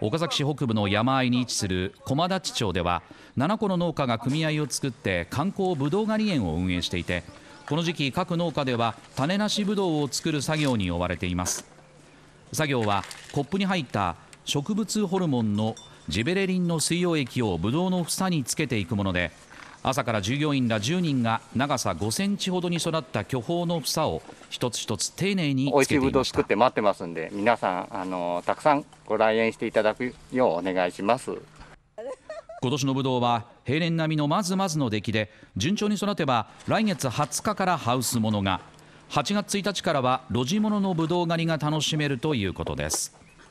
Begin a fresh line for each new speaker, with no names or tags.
岡崎市北部の山あいに位置する駒立町では7個の農家が組合を作って観光ぶどう狩り園を運営していてこの時期各農家では種なしぶどうを作る作業に追われています。作業はコップに入った植物ホルモンのジベレリンの水溶液をぶどうの房につけていくもので朝から従業員ら10人が長さ5センチほどに育った巨峰の房を一つ一つ丁寧につけていました。
美味しいぶどう作って待ってますんで皆さんあのたくさんご来園していただくようお願いします。
今年のぶどうは平年並みのまずまずの出来で順調に育てば来月20日からハウスものが。8月1日からは露地物のぶどう狩りが楽しめるということです